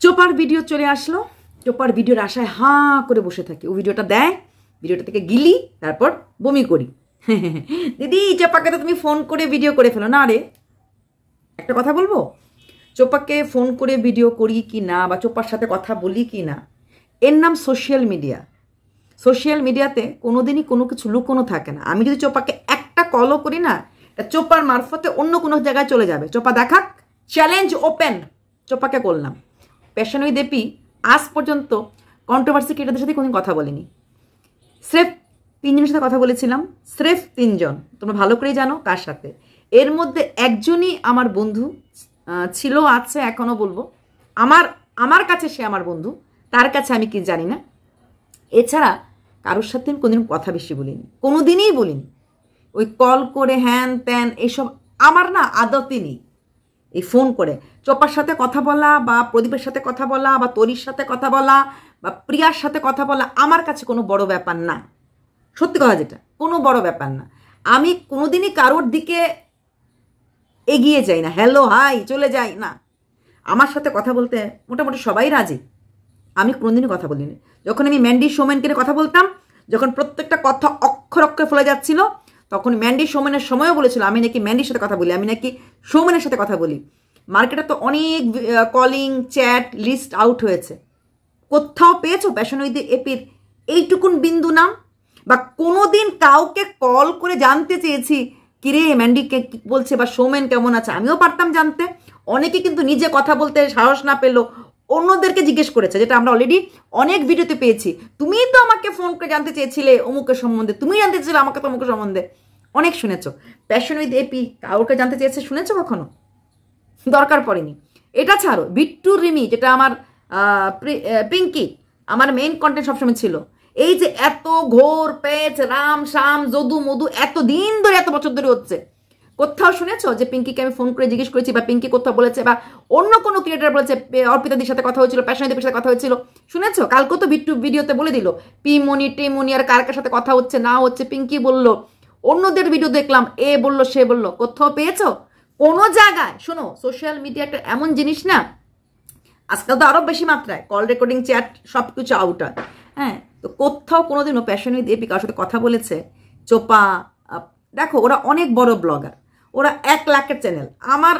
চোপার video চলে আসলো। চোপার ভিডিওর আশায় হাঁ করে বসে থাকি। ও ভিডিওটা দেয়, ভিডিওটা থেকে গিলি, তারপর বমি করি। দিদি, চোপাকে তো তুমি ফোন করে ভিডিও করে ফেলো। না রে, একটা কথা বলব? চোপাকে ফোন করে ভিডিও করি কি না বা চোপার সাথে কথা বলি কি না? এর নাম সোশ্যাল মিডিয়া। সোশ্যাল মিডিয়াতে কোনোদিনই কোনো কিছু লুকোনো থাকে না। আমি যদি চোপাকে একটা কলও করি না চোপার মারফতে অন্য কোনো জায়গায় চলে যাবে। চোপা দেখাক চ্যালেঞ্জ ওপেন চোপাকে করলাম পেশানই দেপি আজ পর্যন্ত কন্ট্রোভার্সি ক্রিয়েটারদের সাথে কোনোদিন কথা বলিনি। স্রেফ তিনজনের সাথে কথা বলেছিলাম, স্রেফ তিনজন, তোমরা ভালো করেই জানো কার সাথে। এর মধ্যে একজনই আমার বন্ধু ছিল, আছে এখনও বলব। আমার আমার কাছে সে আমার বন্ধু, তার কাছে আমি কি জানি না। এছাড়া কারোর সাথে আমি কোনোদিন কথা বেশি বলিনি কোনো দিনই বলিনি। ওই কল করে হ্যান ত্যান এইসব আমার না আদতই নেই। এই ফোন করে। চোপার সাথে কথা বলা বা প্রদীপের সাথে কথা বলা বা তরির সাথে কথা বলা বা প্রিয়ার সাথে কথা বলা আমার কাছে কোনো বড় ব্যাপার না। সত্যি কথা যেটা, কোনো বড় ব্যাপার না। আমি কোনোদিনই কারোর দিকে এগিয়ে যাই না। হ্যালো, হাই, চলে যাই, না। আমার সাথে কথা বলতে মোটামুটি সবাই রাজি। আমি কোনোদিনই কথা বলিনি। যখন আমি ম্যান্ডি সোমেনকে কথা বলতাম, যখন প্রত্যেকটা কথা অক্ষর অক্ষরে ফলে যাচ্ছিল তখন ম্যান্ডি সোমেনের সময়ও বলেছিল, আমি নাকি ম্যান্ডির সাথে কথা বলি, আমি নাকি সোমেনের সাথে কথা বলি। মার্কেটে তো অনেক কলিং চ্যাট লিস্ট আউট হয়েছে। কোথাও পেয়েছ প্যাশনইদি এপির এইটুকুন বিন্দু নাম? বা কোনোদিন কাউকে কল করে জানতে চেয়েছি, কিরে ম্যান্ডিকে কি বলছে? বা সৌমেন কেমন আছে? আমিও পারতাম জানতে। অনেকে কিন্তু নিজে কথা বলতে সাহস না পেল। অন্যদেরকে জিজ্ঞেস করেছে, যেটা আমরা অলরেডি অনেক ভিডিওতে পেয়েছি। তুমিই তো আমাকে ফোন করে জানতে চেয়েছিলে অমুকের সম্বন্ধে তুমি জানতে চেয়েছিলে আমাকে তো অমুকের সম্বন্ধে। অনেক শুনেছো। প্যাশন উইথ এপি কাউকে জানতে চেয়েছে শুনেছো কখনো? দরকার পড়েনি। এটা ছাড়ো বিট্টু রিমি যেটা আমার পিঙ্কি আমার মেইন কন্টেন্ট সবসময় ছিল। এই যে এত ঘোর পেচ, রাম শাম যদু, মধু এত দিন ধরে, এত বছর ধরে হচ্ছে। কোথাও শুনেছো যে পিঙ্কিকে আমি ফোন করে জিজ্ঞেস করেছি বা পিঙ্কি কোথাও বলেছে বা অন্য কোনো ক্রিয়েটার বলেছে অর্পিতাদির সাথে কথা হয়েছিল, প্যাশনাদির সাথে কথা হয়েছিল? শুনেছো? কালকে তো বিট্টু ভিডিওতে বলে দিল পি মনি টি মনি আর কার কার সাথে কথা হচ্ছে, না হচ্ছে, পিঙ্কি বলল। অন্যদের ভিডিও দেখলাম, এ বলল, সে বলল। কোথাও পেয়েছ? কোনো জায়গায়, শোনো সোশ্যাল মিডিয়া একটা এমন জিনিস না, আজকাল তো আরও বেশি মাত্রায় কল রেকর্ডিং চ্যাট সব কিছু আউট হয়, তো কোথাও কোনোদিনও প্যাশন উইথ এপি কারোর সাথে কথা বলেছে, চোপা দেখো, ওরা অনেক বড় ব্লগার ওরা এক লাখের চ্যানেল আমার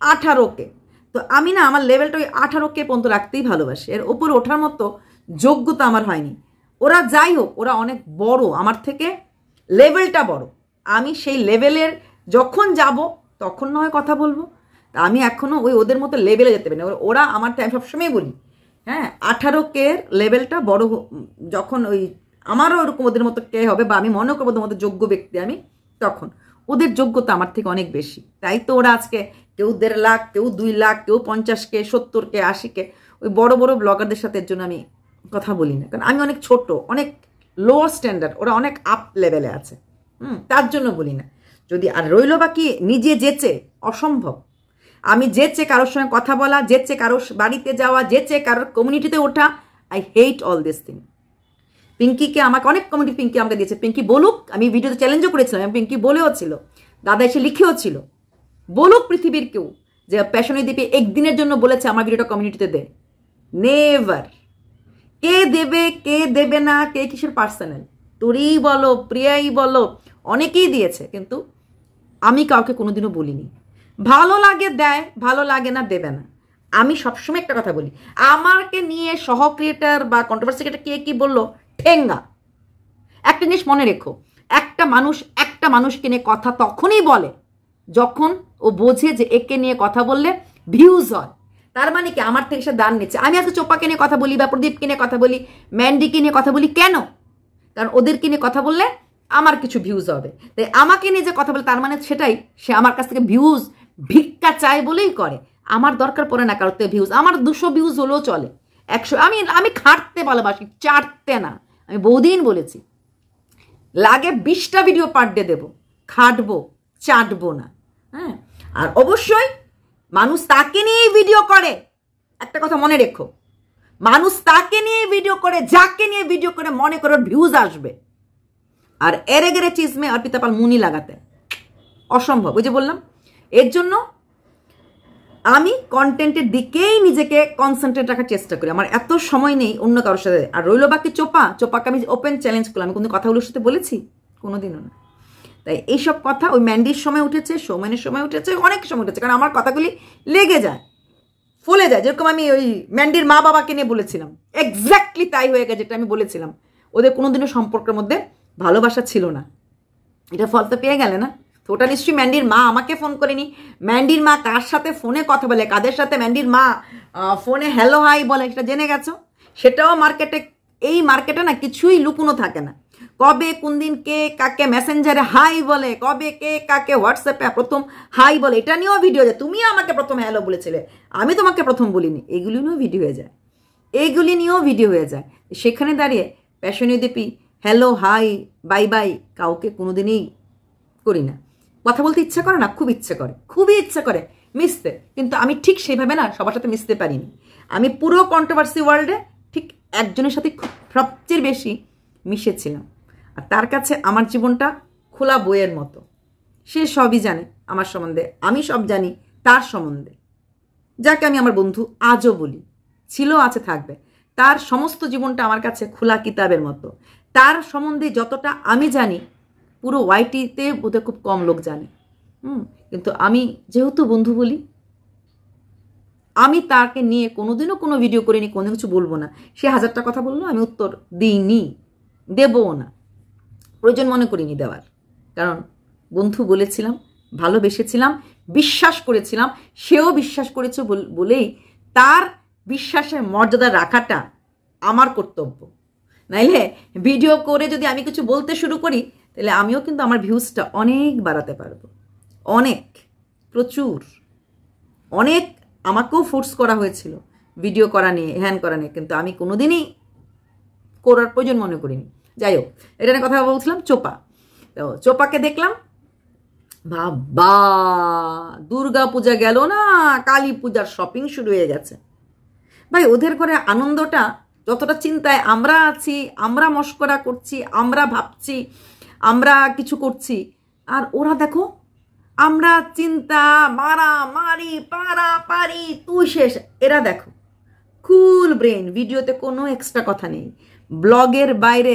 আঠারো কে তো আমি না, আমার লেভেলটা ওই আঠারো কে পর্যন্ত রাখতেই ভালোবাসি। এর ওপর ওঠার মতো যোগ্যতা আমার হয়নি। ওরা যাই হোক, ওরা অনেক বড়, আমার থেকে লেভেলটা বড়। আমি সেই লেভেলের যখন যাব, তখন না হয় কথা বলব। তা আমি এখনও ওই ওদের মতো লেভেলে যেতে পারি না। ওরা- আমার টাইম সবসময় বলি হ্যাঁ আঠারো কে লেভেলটা বড় যখন ওই আমারও ওরকম ওদের মতো কে হবে বা আমি মনে করব ওদের মতো যোগ্য ব্যক্তি আমি, তখন। ওদের যোগ্যতা আমার থেকে অনেক বেশি। তাই তো ওরা আজকে কেউ দেড় লাখ, কেউ দুই লাখ, কেউ পঞ্চাশ কে সত্তর কে আশি কে ওই বড় বড় ব্লগারদের সাথে এর জন্য আমি কথা বলি না। কারণ আমি অনেক ছোট, অনেক লোয়ার স্ট্যান্ডার্ড ওরা অনেক আপ লেভেলে আছে। হুম, তার জন্য বলি না। যদি আর রইল বাকি, নিজে যেচে, অসম্ভব। আমি যেচে কারোর সঙ্গে কথা বলা, যেচে কারোর বাড়িতে যাওয়া, যেচে কারোর কমিউনিটিতে ওঠা I hate all this thing পিঙ্কিকে আমাকে, অনেক কমিটি পিঙ্কি আমাকে দিয়েছে। পিঙ্কি বলুক, আমি ভিডিওতে চ্যালেঞ্জও করেছিলাম, এবং পিঙ্কি বলেও ছিল দাদা এসে লিখেও ছিল, বলুক পৃথিবীর কেউ যে প্যাশনের দ্বীপে একদিনের জন্য বলেছে আমার ভিডিওটা কমিউনিটিতে দে। নেভার কে দেবে কে দেবে না, কে কিসের পার্সোনাল তোরই বলো, প্রিয়াই বলো, অনেকেই দিয়েছে, কিন্তু আমি কাউকে কোনোদিনও বলিনি। ভালো লাগে দেয়, ভালো লাগে না, দেবে না। আমি সবসময় একটা কথা বলি আমাকে নিয়ে সহ ক্রিয়েটার বা কন্ট্রোভার্সি ক্রিয়েটার কে কী বলল? ঠেঙ্গা। একটা জিনিস মনে রেখো, একটা মানুষ একটা মানুষকে নিয়ে কথা তখনই বলে যখন ও বোঝে যে একে নিয়ে কথা বললে ভিউজ হয়। তার মানে কি? আমার থেকে সে দান নিচ্ছে। আমি আজকে চোপাকে নিয়ে কথা বলি বা প্রদীপকে নিয়ে কথা বলি, ম্যান্ডিকে নিয়ে কথা বলি কেন? কারণ ওদেরকে নিয়ে কথা বললে আমার কিছু ভিউজ হবে। তাই আমাকে নিয়ে যে কথা বলে, তার মানে সেটাই, সে আমার কাছ থেকে ভিউজ ভিক্ষা চায় বলেই করে। আমার দরকার পড়ে না কারোর ভিউজ আমার দুশো ভিউজ হলেও চলে। একশো, আমি আমি খাটতে ভালোবাসি, চাটতে না। আমি বহুদিন বলেছি, লাগে বিশটা ভিডিও পার ডে দেবো, খাটবো, চাটবো না হ্যাঁ? আর অবশ্যই মানুষ তাকে নিয়েই ভিডিও করে, একটা কথা মনে রেখো, মানুষ তাকে নিয়ে ভিডিও করে, যাকে নিয়ে ভিডিও করে, মনে করো ভিউজ আসবে। আর এরে গেরে চিজমে অর্পিতা পাল মুনি লাগাতে, অসম্ভব, ওই যে বললাম, এর জন্য আমি কন্টেন্টের দিকেই নিজেকে কনসেন্ট্রেট রাখার চেষ্টা করি। আমার এত সময় নেই অন্য কারোর সাথে। আর রইল বাকি চোপা। চোপাকে আমি ওপেন চ্যালেঞ্জ করলাম। আমি কোনো কথাগুলোর সাথে বলেছি? কোনোদিনও না। তাই এইসব কথা ওই ম্যান্ডির সময় উঠেছে, সৌমেনের সময় উঠেছে, অনেক সময় উঠেছে। কারণ আমার কথাগুলি লেগে যায়, ফলে যায়। যেরকম আমি ওই ম্যান্ডির মা বাবাকে নিয়ে বলেছিলাম। এক্স্যাক্টলি তাই হয়ে গেছে যেটা আমি বলেছিলাম। ওদের কোনোদিনও সম্পর্কের মধ্যে ভালোবাসা ছিল না। এটা ফল তো পেয়ে গেলে না। তো ওটা নিশ্চয়ই ম্যান্ডির মা আমাকে ফোন করেনি। ম্যান্ডির মা কার সাথে ফোনে কথা বলে? কাদের সাথে ম্যান্ডির মা ফোনে হ্যালো হাই বলে সেটা জেনে গেছো? সেটাও মার্কেটে এই মার্কেটে না কিছুই লুকুনো থাকে না। কবে, কোন দিন কে কাকে মেসেঞ্জারে হাই বলে, কবে কে কাকে হোয়াটসঅ্যাপে প্রথম হাই বলে, এটা নিয়েও ভিডিও যায়। তুমি আমাকে প্রথম হ্যালো বলেছিলে। আমি তোমাকে প্রথম বলিনি। এগুলি নিয়েও ভিডিও হয়ে যায়। এইগুলি নিয়েও ভিডিও হয়ে যায়। সেখানে দাঁড়িয়ে প্যাশনীয় দেপি হ্যালো হাই বাই বাই কাউকে কোনোদিনই করি না। কথা বলতে ইচ্ছা করে না, খুব ইচ্ছে করে। খুবই ইচ্ছে করে মিশতে, কিন্তু আমি ঠিক সেইভাবে না সবার সাথে মিশতে পারিনি। আমি পুরো কন্ট্রোভার্সি ওয়ার্ল্ডে ঠিক একজনের সাথে খুব সবচেয়ে বেশি মিশেছিলাম। আর তার কাছে আমার জীবনটা খোলা বইয়ের মতো। সে সবই জানে, আমার সম্বন্ধে। আমি সব জানি তার সম্বন্ধে। যাকে আমি আমার বন্ধু আজও বলি, ছিল, আছে, থাকবে। তার সমস্ত জীবনটা আমার কাছে খোলা কিতাবের মতো। তার সম্বন্ধে যতটা আমি জানি পুরো ওয়াইটিতে বোধহয় খুব কম লোক জানে। হুম, কিন্তু আমি যেহেতু বন্ধু বলি, আমি তাকে নিয়ে কোনোদিনও কোনো ভিডিও করিনি কোনো কিছু বলব না। সে হাজারটা কথা বলল, আমি উত্তর দিইনি, দেবও না। প্রয়োজন মনে করিনি দেওয়ার। কারণ বন্ধু বলেছিলাম, ভালোবেসেছিলাম, বিশ্বাস করেছিলাম, সেও বিশ্বাস করেছে বলেই তার বিশ্বাসের মর্যাদা রাখাটা আমার কর্তব্য। নাইলে ভিডিও করে যদি আমি কিছু বলতে শুরু করি তাহলে আমিও কিন্তু আমার ভিউজটা অনেক বাড়াতে পারব। অনেক, প্রচুর। অনেক আমাকেও ফোর্স করা হয়েছিল ভিডিও করা নিয়ে হ্যান করা নিয়ে, কিন্তু আমি কোনোদিনই করার প্রয়োজন মনে করিনি। যাই হোক, এটা নিয়ে কথা বলছিলাম চোপা। তো চোপাকে দেখলাম, বাবা, দুর্গা পূজা গেল না, কালী পূজার শপিং শুরু হয়ে গেছে। ভাই, ওদের ঘরে আনন্দটা যতটা চিন্তায় আমরা আছি, আমরা মস্করা করছি, আমরা ভাবছি আমরা কিছু করছি। আর ওরা দেখো, আমরা চিন্তা মারা মারি পারা পারি তুই শেষ। এরা দেখো কুল ব্রেন ভিডিওতে কোনো এক্সট্রা কথা নেই। ব্লগের বাইরে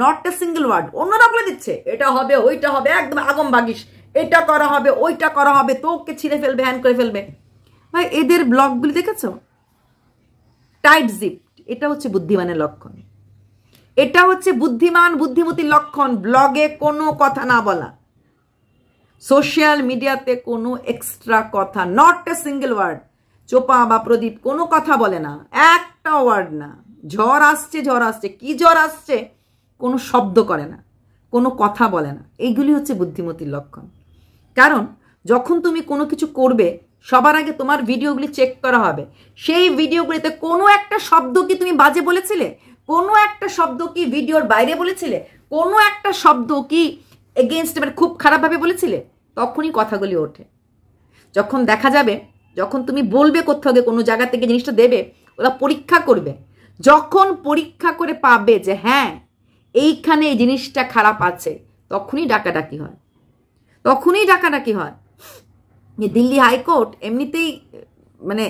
নট এ সিঙ্গেল ওয়ার্ড অন্যরা বলে দিচ্ছে, এটা হবে, ওইটা হবে, একদম আগম বাগিস এটা করা হবে, ওইটা করা হবে, তোকে ছিঁড়ে ফেলবে হ্যান করে ফেলবে। ভাই, এদের ব্লগগুলি দেখেছ? টাইট জিপ এটা হচ্ছে বুদ্ধিমানের লক্ষণ। এটা হচ্ছে বুদ্ধিমান বুদ্ধিমতির লক্ষণ। ব্লগে কোনো কথা না বলা। সোশ্যাল মিডিয়াতে কোনো এক্সট্রা কথা নট এ সিঙ্গেল ওয়ার্ড চোপা বা প্রদীপ কোনো কথা বলে না। একটা ওয়ার্ড না। ঝড় আসছে ঝড় আসছে। কি ঝড় আসছে? কোনো শব্দ করে না। কোনো কথা বলে না। এইগুলি হচ্ছে বুদ্ধিমতির লক্ষণ। কারণ, যখন তুমি কোনো কিছু করবে, সবার আগে তোমার ভিডিওগুলি চেক করা হবে। সেই ভিডিওগুলিতে কোনো একটা শব্দ কি তুমি বাজে বলেছিলে? কোনো একটা শব্দ কি ভিডিওর বাইরে বলেছিলে? কোনো একটা শব্দ কি এগেনস্ট মানে খুব খারাপভাবে বলেছিলে? তখনই কথাগুলি ওঠে। যখন দেখা যাবে, যখন তুমি বলবে কোথাও গিয়ে কোনো জায়গা থেকে জিনিসটা দেবে, ওরা পরীক্ষা করবে। যখন পরীক্ষা করে পাবে যে হ্যাঁ এইখানে এই জিনিসটা খারাপ আছে, তখনই ডাকাডাকি হয়। তখনই ডাকাডাকি হয়। যে দিল্লি হাইকোর্ট এমনিতেই মানে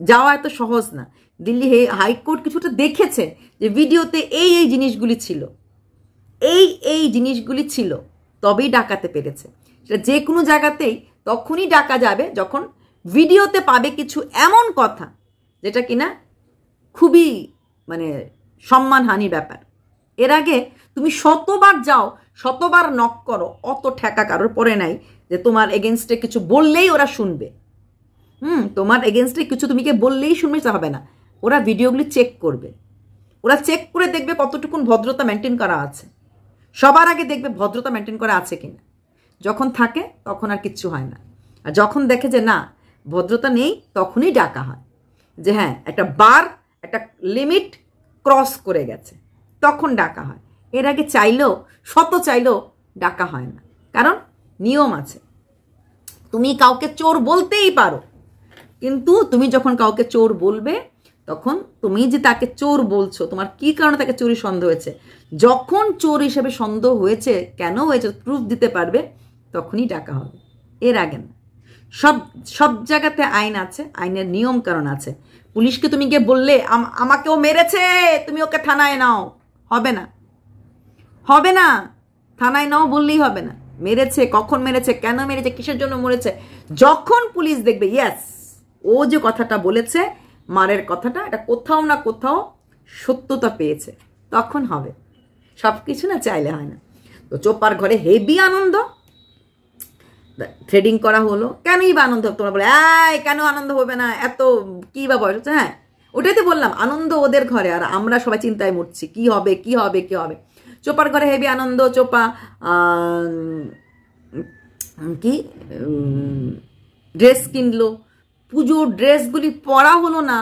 যাওয়া এত সহজ না। দিল্লি হাইকোর্ট কিছুটা দেখেছে যে ভিডিওতে এই এই জিনিসগুলি ছিল। এই এই জিনিসগুলি ছিল। তবেই ডাকাতে পেরেছে। সেটা যে কোনো জায়গাতেই তখনই ডাকা যাবে যখন ভিডিওতে পাবে কিছু এমন কথা যেটা কিনা খুবই মানে সম্মানহানির ব্যাপার। এর আগে তুমি শতবার যাও, শতবার নক করো, অত ঠেকা কারোর পরে নাই যে তোমার এগেনস্টে কিছু বললেই ওরা শুনবে। হুম, তোমার এগেনস্টে কিছু তুমিকে বললেই শুনবে হবে না। ওরা ভিডিওগুলি চেক করবে। ওরা চেক করে দেখবে কতটুকুন ভদ্রতা মেনটেন করা আছে। সবার আগে দেখবে ভদ্রতা মেনটেন করা আছে কিনা। যখন থাকে, তখন আর কিচ্ছু হয় না। আর যখন দেখে যে না, ভদ্রতা নেই, তখনই ডাকা হয়। যে হ্যাঁ একটা বার একটা লিমিট ক্রস করে গেছে। তখন ডাকা হয়। এর আগে চাইলেও, শত চাইলেও ডাকা হয় না। কারণ নিয়ম আছে। তুমি কাউকে চোর বলতেই পারো। কিন্তু তুমি যখন কাউকে চোর বলবে তখন তুমি যে তাকে চোর বলছো, তোমার কি কারণে তাকে চোরি সন্দেহ হয়েছে? যখন চোর হিসেবে সন্দেহ হয়েছে, কেন হয়েছে প্রুফ দিতে পারবে, তখনই ডাকা হবে। এর আগে না। সব সব জায়গাতে আইন আছে, আইনের নিয়ম কারণ আছে। পুলিশকে তুমি গিয়ে বললে আমাকে ও মেরেছে, তুমি ওকে থানায় নাও। হবে না। হবে না। থানায় নাও বললেই হবে না। মেরেছে, কখন মেরেছে, কেন মেরেছে, কিসের জন্য মরেছে? যখন পুলিশ দেখবে ইয়াস ও যে কথাটা বলেছে মারের কথাটা, এটা কোথাও না কোথাও সত্যতা পেয়েছে। তখন হবে। সব কিছু না চাইলে হয় না। তো চোপার ঘরে হেভি আনন্দ। থ্রেডিং করা হলো। কেনই বা আনন্দ? হবে তোমরা বলে এই কেন আনন্দ হবে না? এত কী বা বয়স হচ্ছে? হ্যাঁ ওটাই তো বললাম, আনন্দ ওদের ঘরে। আর আমরা সবাই চিন্তায় মরছি, কি হবে কি হবে কি হবে? চোপার ঘরে হেভি আনন্দ, চোপা কি ড্রেস কিনলো। পুজোর ড্রেসগুলি পরা হলো না,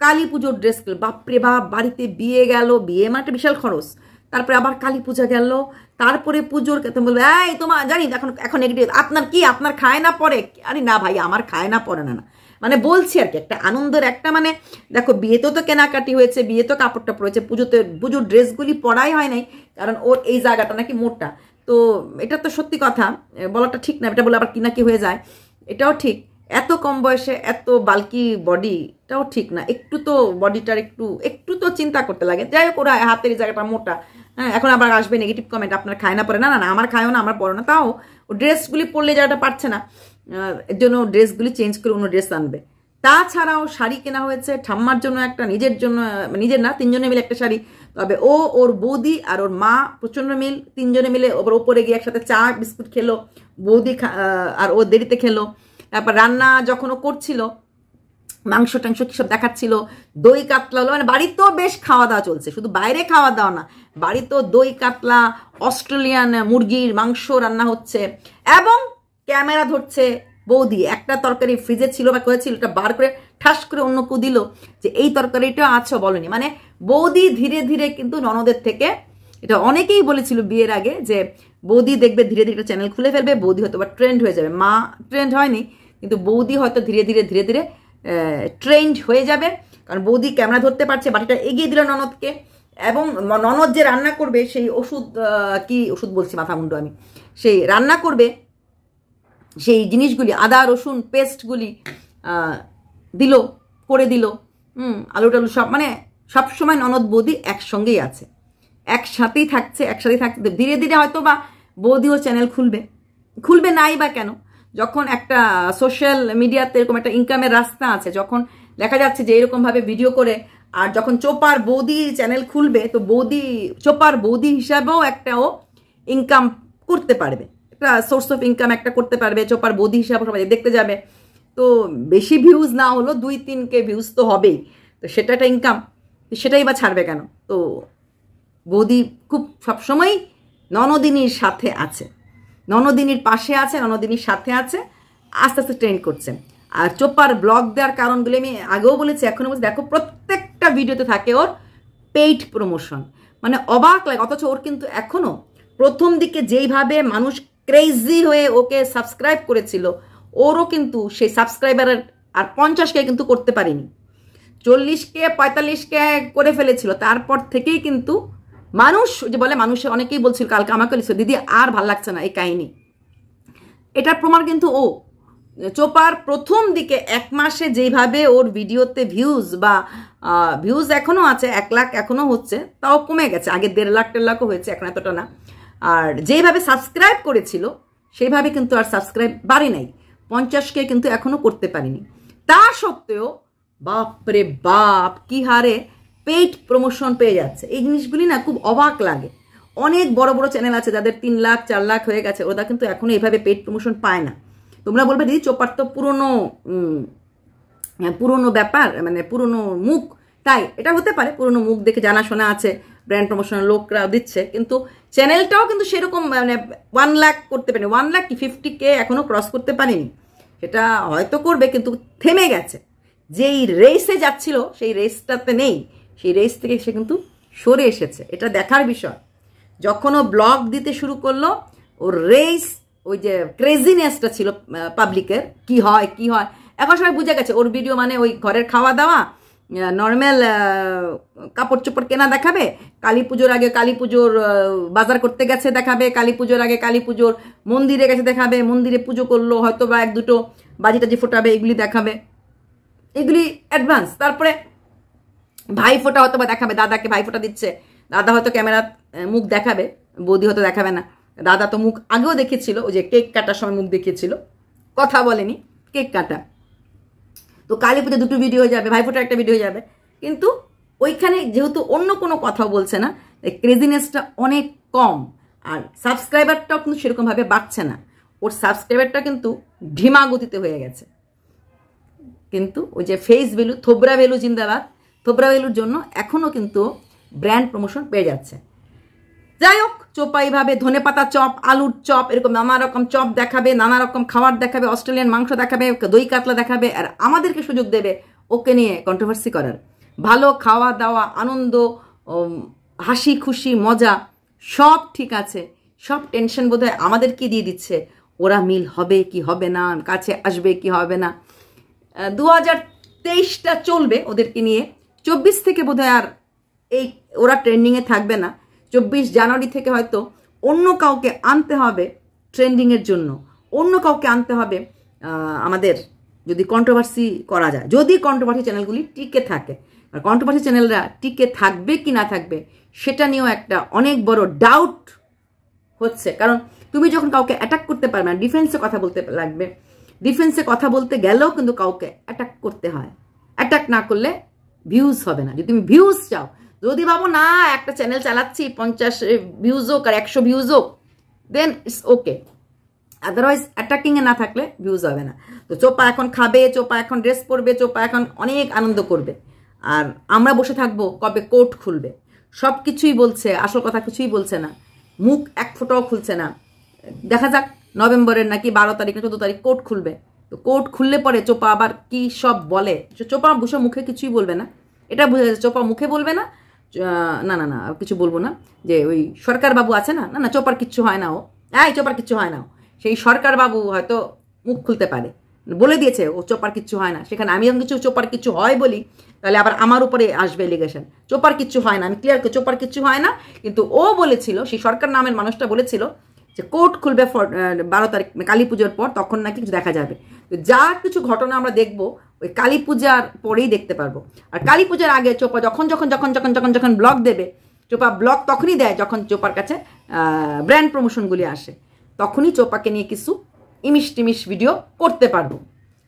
কালী পুজোর ড্রেস বাপরে বাপ, বাড়িতে বিয়ে গেল, বিয়ে মানে বিশাল খরচ। তারপরে আবার কালী পূজা গেল, তারপরে পুজোর তুমি বলবে, এই তোমার, জানি এখন এখন নেগেটিভ আপনার কি, আপনার খায় না পরে? আরে না ভাই, আমার খায় না, পরে না না। মানে বলছি আর কি, একটা আনন্দের একটা মানে দেখো বিয়েতেও তো কেনাকাটি হয়েছে, বিয়ে তো কাপড়টা পড়েছে পুজোতে, পুজোর ড্রেসগুলি পরাই হয় নাই, কারণ ওর এই জায়গাটা নাকি মোটা। তো এটা তো সত্যি কথা বলাটা ঠিক না, এটা বলে আবার কি না কি হয়ে যায়, এটাও ঠিক। এত কম বয়সে এত বালকি বডি এটাও ঠিক না। একটু তো বডিটার একটু একটু তো চিন্তা করতে লাগে। যাই হোক, ওরা হাতের জায়গাটা মোটা। হ্যাঁ এখন আবার আসবে নেগেটিভ কমেন্ট আপনার খায় না, পরে না না না, আমার খায়ও না, আমার পরে না। তাও ও ড্রেসগুলি পরলে যাওয়াটা পারছে না। এর জন্য ড্রেসগুলি চেঞ্জ করে অন্য ড্রেস আনবে। তাছাড়াও শাড়ি কেনা হয়েছে, ঠাম্মার জন্য একটা, নিজের জন্য, নিজের না, তিনজনে মিলে একটা শাড়ি। তবে ও, ওর বৌদি আর ওর মা প্রচণ্ড মিল, তিনজনে মিলে ওপরে গিয়ে একসাথে চা, বিস্কুট খেলো। বৌদি আর ও দেরিতে খেলো। তারপর রান্না যখন ও করছিল, মাংস টাংস কিসব দেখাচ্ছিল, দই কাতলা হলো মানে বাড়িতেও বেশ খাওয়া দাওয়া চলছে, শুধু বাইরে খাওয়া দাওয়া না, বাড়িতেও দই কাতলা, অস্ট্রেলিয়ান মুরগির মাংস রান্না হচ্ছে, এবং ক্যামেরা ধরছে বৌদি, একটা তরকারি ফ্রিজে ছিল বা করেছিল ওটা বার করে ঠাস করে অন্য কু দিল, যে এই তরকারিটা আছো বলেনি মানে বৌদি ধীরে ধীরে কিন্তু ননদের থেকে, এটা অনেকেই বলেছিল বিয়ের আগে, যে বৌদি দেখবে ধীরে ধীরে চ্যানেল খুলে ফেলবে, বৌদি হয়তো বা ট্রেন্ড হয়ে যাবে, মা ট্রেন্ড হয়নি কিন্তু বৌদি হয়তো ধীরে ধীরে ধীরে ধীরে ট্রেন্ড হয়ে যাবে। কারণ বৌদি ক্যামেরা ধরতে পারছে, বাটিটা এগিয়ে দিল ননদকে। এবং ননদ যে রান্না করবে, সেই ওষুধ কি ওষুধ বলছি, মাথা মুন্ডু আমি। সেই রান্না করবে, সেই জিনিসগুলি, আদা, রসুন, পেস্টগুলি দিল, করে দিল। হুম আলু টালু সব মানে সবসময় ননদ, বৌদি একসঙ্গেই আছে। একসাথেই থাকছে একসাথেই থাকছে। ধীরে ধীরে হয়তো বা বৌদিও চ্যানেল খুলবে। খুলবে নাই বা কেন? যখন একটা সোশ্যাল মিডিয়াতে এরকম একটা ইনকামের রাস্তা আছে, যখন দেখা যাচ্ছে যে এরকমভাবে ভিডিও করে, আর যখন চোপার বৌদি চ্যানেল খুলবে, তো বৌদি, চোপার বৌদি হিসাবেও একটা ও ইনকাম করতে পারবে। একটা সোর্স অফ ইনকাম একটা করতে পারবে, চোপার বৌদি হিসাবে সবাই দেখতে যাবে। তো বেশি ভিউজ না হলো দুই তিনকে ভিউজ তো হবেই। তো সেটা একটা ইনকাম সেটাই বা ছাড়বে কেন? তো বৌদি খুব সবসময় ননদিনীর সাথে আছে। ননদিনীর পাশে আছে, ননদিনীর সাথে আছে, আস্তে আস্তে ট্রেন করছে। আর চোপার ব্লগ দেওয়ার কারণগুলি আমি আগেও বলেছি, এখনও বলছি। দেখো, প্রত্যেকটা ভিডিওতে থাকে ওর পেইড প্রমোশন মানে অবাক লাগে, অথচ ওর কিন্তু এখনও প্রথম দিকে যেইভাবে মানুষ ক্রেজি হয়ে ওকে সাবস্ক্রাইব করেছিল, ওরও কিন্তু সেই সাবস্ক্রাইবারের আর পঞ্চাশকে কিন্তু করতে পারেনি। চল্লিশকে পঁয়তাল্লিশকে করে ফেলেছিল। তারপর থেকেই কিন্তু মানুষ, যে বলে মানুষে অনেকেই বলছিল, কালকে আমাকে লিখছিল দিদি, আর ভালো লাগছে না এই কাহিনী। এটার প্রমাণ কিন্তু ও। চোপার প্রথম দিকে এক মাসে যেইভাবে ওর ভিডিওতে ভিউজ বা ভিউজ এখনও আছে, এক লাখ এখনও হচ্ছে, তাও কমে গেছে। আগে দেড় লাখ টের লাখও হয়েছে এখন এতটা না। আর যেইভাবে সাবস্ক্রাইব করেছিল, সেইভাবে কিন্তু আর সাবস্ক্রাইব বাড়ে নাই। পঞ্চাশকে কিন্তু এখনও করতে পারিনি। তা সত্ত্বেও, বাপরে বাপ, কি হারে পেইড প্রমোশন পেয়ে যাচ্ছে। এই জিনিসগুলি না খুব অবাক লাগে। অনেক বড় বড় চ্যানেল আছে যাদের তিন লাখ, চার লাখ হয়ে গেছে, ওরা কিন্তু এখনও এইভাবে পেইড প্রমোশন পায় না। তোমরা বলবে, দিদি, চোপার তো পুরনো পুরনো ব্যাপার মানে পুরনো মুখ। তাই, এটা হতে পারে, পুরনো মুখ দেখে জানাশোনা আছে ব্র্যান্ড প্রমোশনের লোকরা দিচ্ছে, কিন্তু চ্যানেলটাও কিন্তু সেরকম মানে ওয়ান লাখ করতে পারেনি। ওয়ান লাখ কি ফিফটি কে এখনও ক্রস করতে পারেনি। সেটা হয়তো করবে, কিন্তু থেমে গেছে। যেই রেসে যাচ্ছিল, সেই রেসটাতে নেই। সেই রেস থেকে সে কিন্তু সরে এসেছে। এটা দেখার বিষয়। যখন ও ব্লগ দিতে শুরু করল, ওর রেস ওই যে ক্রেজিনেসটা ছিল পাবলিকের কি হয় কি হয়, এখন সবাই বুঝে গেছে। ওর ভিডিও মানে ওই ঘরের খাওয়া দাওয়া নর্মাল কাপড় চোপড় কেনা দেখাবে, কালী পুজোর আগে কালী পুজোর বাজার করতে গেছে দেখাবে, কালী পুজোর আগে কালী পুজোর মন্দিরে গেছে দেখাবে, মন্দিরে পুজো করল হয়তো বা এক দুটো বাজি টাজি ফোটাবে, এগুলি দেখাবে। এগুলি অ্যাডভান্স তারপরে ভাই ফোটা হয়তো বা দেখাবে, দাদাকে ভাই ফোটা দিচ্ছে। দাদা হয়তো ক্যামেরা মুখ দেখাবে, বৌদি হয়তো দেখাবে না। দাদা তো মুখ আগেও দেখেছিল ওই যে কেক কাটার সময় মুখ দেখিয়েছিল। কথা বলেনি, কেক কাটা। তো কালী পুজো দুটো ভিডিও হয়ে যাবে, ভাইফোঁটার একটা ভিডিও হয়ে যাবে। কিন্তু ওইখানে যেহেতু অন্য কোনো কথা বলছে না ক্রেজিনেসটা অনেক কম। আর সাবস্ক্রাইবারটাও কিন্তু সেরকমভাবে বাড়ছে না। ওর সাবস্ক্রাইবারটা কিন্তু ঢিমা গতিতে হয়ে গেছে। কিন্তু ওই যে ফেস ভ্যালু থোবরা ভ্যালু জিন্দাবাদ। থোবরা ভ্যালুর জন্য এখনও কিন্তু ব্র্যান্ড প্রমোশন পেয়ে যাচ্ছে। যাই হোক চোপাইভাবে ধনে পাতা চপ, আলুর চপ, এরকম নানা রকম চপ দেখাবে, নানা রকম খাবার দেখাবে, অস্ট্রেলিয়ান মাংস দেখাবে, দই কাতলা দেখাবে, আর আমাদেরকে সুযোগ দেবে ওকে নিয়ে কন্ট্রোভার্সি করার। ভালো খাওয়া দাওয়া, আনন্দ হাসি খুশি, মজা, সব ঠিক আছে, সব টেনশন বোধ হয় আমাদেরকে দিয়ে দিচ্ছে। ওরা মিল হবে কি হবে না, কাছে আসবে কি হবে না। দু হাজার তেইশটা চলবে ওদেরকে নিয়ে। চব্বিশ থেকে বোধহয় আর এই ওরা ট্রেন্ডিংয়ে থাকবে না। চব্বিশ জানুয়ারি থেকে হয়তো অন্য কাউকে আনতে হবে ট্রেন্ডিংয়ের জন্য। অন্য কাউকে আনতে হবে আমাদের যদি কন্ট্রোভার্সি করা যায়। যদি কন্ট্রোভার্সি চ্যানেলগুলি টিকে থাকে। আর কন্ট্রোভার্সি চ্যানেলরা টিকে থাকবে কি না থাকবে, সেটা নিয়েও একটা অনেক বড় ডাউট হচ্ছে। কারণ তুমি যখন কাউকে অ্যাটাক করতে পারবে না ডিফেন্সে কথা বলতে লাগবে। ডিফেন্সে কথা বলতে গেলেও কিন্তু কাউকে অ্যাটাক করতে হয়। অ্যাটাক না করলে ভিউজ হবে না। যদি তুমি ভিউজ চাও, যদি ভাবো, না, একটা চ্যানেল চালাচ্ছি, পঞ্চাশ ভিউজ হোক আর একশো ভিউজ হোক দেন ইটস ওকে আদারওয়াইজ অ্যাটাকিংয়ে না থাকলে ভিউজ হবে না। তো চোপা এখন খাবে, চোপা এখন ড্রেস পরবে, চোপা এখন অনেক আনন্দ করবে। আর আমরা বসে থাকব, কবে কোর্ট খুলবে? সব কিছুই বলছে, আসল কথা কিছুই বলছে না। মুখ এক ফোটাও খুলছে না। দেখা যাক, নভেম্বরের নাকি বারো তারিখ চোদ্দ তারিখ কোর্ট খুলবে। তো কোর্ট খুললে পরে চোপা আবার কি সব বলে? চোপা বসে মুখে কিছুই বলবে না। এটা বোঝা যাচ্ছে চোপা মুখে বলবে না। না না না কিছু বলব না। যে ওই সরকার বাবু আছে না? না না, চোপার কিচ্ছু হয় না ও। এই, চোপার কিচ্ছু হয় না ও। সেই সরকার বাবু হয়তো মুখ খুলতে পারে। বলে দিয়েছে, ও চোপার কিচ্ছু হয় না। সেখানে আমি যখন কিছু চোপার কিচ্ছু হয় বলি, তাহলে আবার আমার উপরে আসবে এলিগেশন চোপার কিচ্ছু হয় না। আমি ক্লিয়ার চোপার কিচ্ছু হয় না। কিন্তু ও বলেছিল, সেই সরকার নামের মানুষটা বলেছিল যে কোর্ট খুলবে বারো তারিখ কালী পুজোর পর, তখন নাকি কিছু দেখা যাবে। তো যা কিছু ঘটনা আমরা দেখব, ওই কালী পূজার পরেই দেখতে পারব। আর কালী পূজার আগে চোপা যখন যখন যখন যখন যখন যখন ব্লগ দেবে, চোপা ব্লগ তখনই দেয় যখন চোপার কাছে ব্র্যান্ড প্রমোশনগুলি আসে। তখনই চোপাকে নিয়ে কিছু ইমিশ টিমিশ ভিডিও করতে পারব।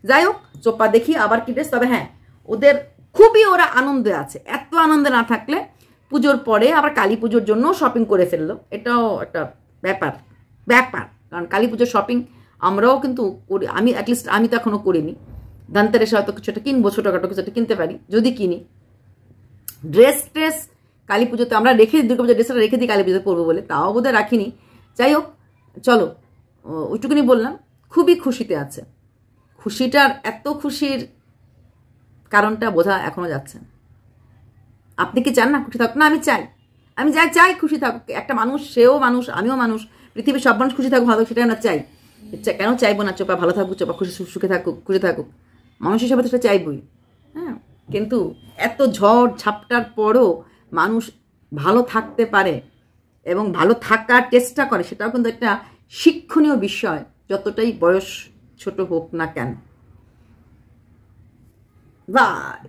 যাই হোক, চোপা দেখি আবার কি ড্রেস তবে হ্যাঁ ওদের খুবই ওরা আনন্দে আছে। এত আনন্দে না থাকলে পুজোর পরে আবার কালী পুজোর জন্য শপিং করে ফেলল। এটাও একটা ব্যাপার। ব্যাপার কারণ কালী পুজোর শপিং আমরাও কিন্তু করি, আমি অ্যাটলিস্ট আমি তো এখনও করিনি। ধানতেরেসে হয়তো কিছু একটা কিনবো, ছোটোখাটো একটা কিনতে পারি, যদি কিনি। ড্রেস ট্রেস কালী পুজোতে আমরা রেখে দিই দুর্গা পুজোর ড্রেসটা রেখে দিই, কালী পুজোতে পরবো বলে, তাও বোধহয় রাখিনি। যাই হোক, চলো ওইটুকুনি বললাম, খুবই খুশিতে আছে। খুশিটার এত খুশির কারণটা বোঝা এখনও যাচ্ছে আপনি কি চান না খুশি থাকুক? না, আমি চাই। আমি যাই চাই খুশি থাকুক। একটা মানুষ, সেও মানুষ, আমিও মানুষ পৃথিবীর সব মানুষ খুশি থাকুক, ভালো সেটা আমরা চাই। কেন চাইব না? চোপা ভালো থাকুক, চোপা খুশি সুখে থাকুক, খুশি থাকুক। মানুষ হিসাবে তো সেটা চাইবই। হ্যাঁ কিন্তু এত ঝড় ঝাপটার পরও মানুষ ভালো থাকতে পারে এবং ভালো থাকার চেষ্টা করে, সেটাও কিন্তু একটা শিক্ষণীয় বিষয়, যতটাই বয়স ছোট হোক না কেন। বাই।